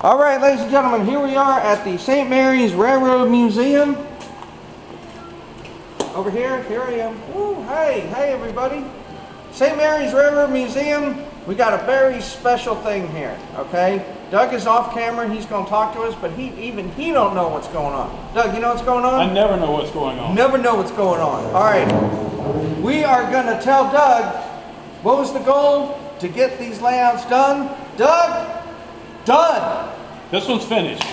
All right, ladies and gentlemen, here we are at the St. Mary's Railroad Museum. Over here, here I am. Woo, hey, hey everybody. St. Mary's Railroad Museum, we got a very special thing here, okay? Doug is off camera, he's gonna talk to us, but he even he don't know what's going on. Doug, you know what's going on? I never know what's going on. Never know what's going on. All right. We are going to tell Doug what was the goal to get these layouts done. Doug, done. This one's finished.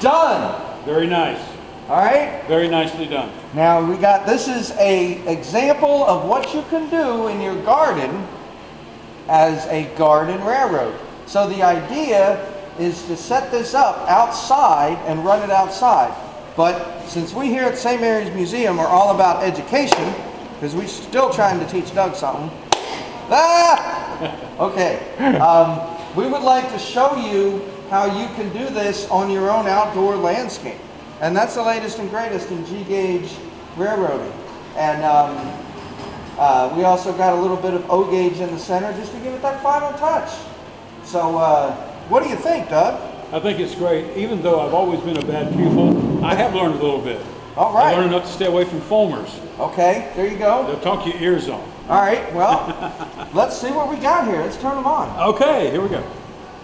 Done. Very nice. All right. Very nicely done. Now we got this is a example of what you can do in your garden as a garden railroad. So the idea is to set this up outside and run it outside. But since we here at St. Mary's Museum are all about education, because we're still trying to teach Doug something. Ah! Okay. Um, we would like to show you how you can do this on your own outdoor landscape. And that's the latest and greatest in G-gauge railroading. And um, uh, we also got a little bit of O-gauge in the center just to give it that final touch. So uh, what do you think, Doug? I think it's great. Even though I've always been a bad pupil, I have learned a little bit. All I learned enough to stay away from foamers. Okay, there you go. They'll talk your ears off. All right, well, let's see what we got here. Let's turn them on. Okay, here we go.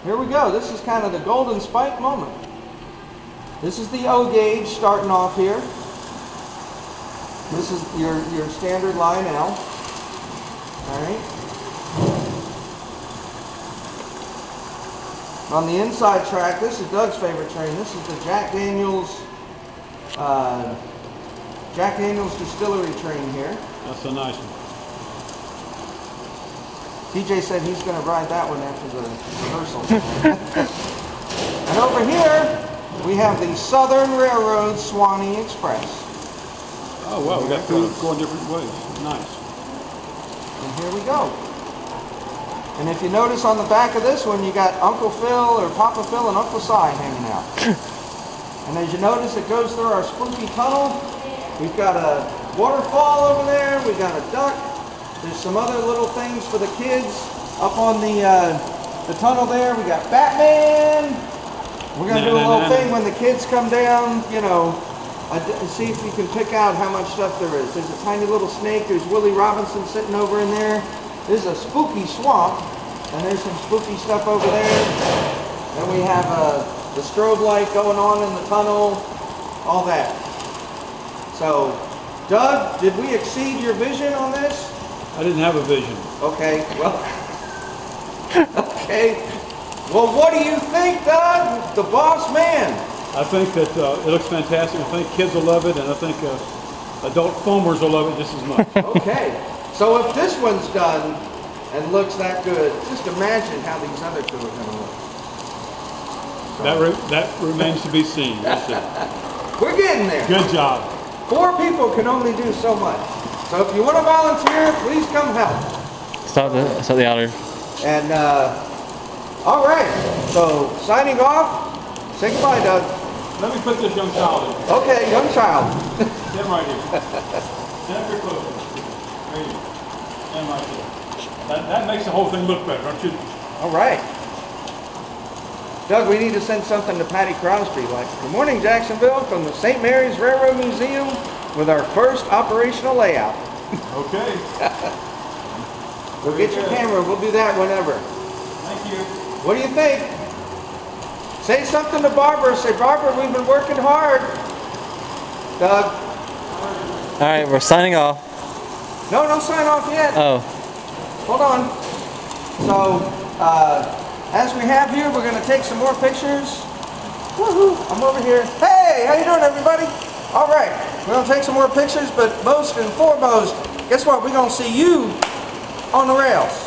Here we go. This is kind of the golden spike moment. This is the O gauge starting off here. This is your, your standard Lionel. All right. On the inside track, this is Doug's favorite train. This is the Jack Daniels, uh, Jack Daniels Distillery train here. That's a nice one. TJ said he's going to ride that one after the rehearsal. and over here, we have the Southern Railroad Swanee Express. Oh, well, we got two going different ways. Nice. And here we go. And if you notice on the back of this one, you got Uncle Phil or Papa Phil and Uncle Si hanging out. and as you notice, it goes through our spooky tunnel. We've got a waterfall over there. We've got a duck. There's some other little things for the kids up on the uh, the tunnel there. We got Batman. We're gonna do a little thing when the kids come down. You know, uh, see if you can pick out how much stuff there is. There's a tiny little snake. There's Willie Robertson sitting over in there. This is a spooky swamp, and there's some spooky stuff over there. Then we have uh, the strobe light going on in the tunnel, all that. So, Doug, did we exceed your vision on this? I didn't have a vision. Okay, well, okay. Well, what do you think, Doug? The boss man. I think that uh, it looks fantastic. I think kids will love it, and I think uh, adult foamers will love it just as much. Okay, so if this one's done and looks that good, just imagine how these other two are gonna look. That, re- that remains to be seen. That's it. We're getting there. Good job. Four people can only do so much. So if you want to volunteer, please come help. Stop the stop the outer. And, uh, all right, so signing off, say goodbye, Doug. Let me put this young child in. Okay, young child. Stand right here. Stand up here close. There you go. Stand right there. That, that makes the whole thing look better, don't you? All right. Doug, we need to send something to Patty Crosby, like, Good morning, Jacksonville, from the St. Mary's Railroad Museum with our first operational layout. Okay. We'll get your camera, we'll do that whenever. Thank you. What do you think? Say something to Barbara, say, Barbara, we've been working hard. Doug, All right, we're signing off. no, don't sign off yet. Oh, Hold on. So, uh, as we have here, we're gonna take some more pictures. Woohoo, I'm over here. Hey, how you doing, everybody? All right, we're gonna take some more pictures, but most and foremost, guess what? We're gonna see you on the rails.